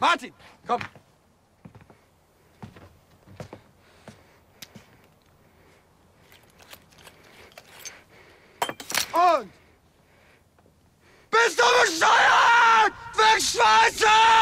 Martin, komm. Und? Bist du bescheuert? Wegschmeißen!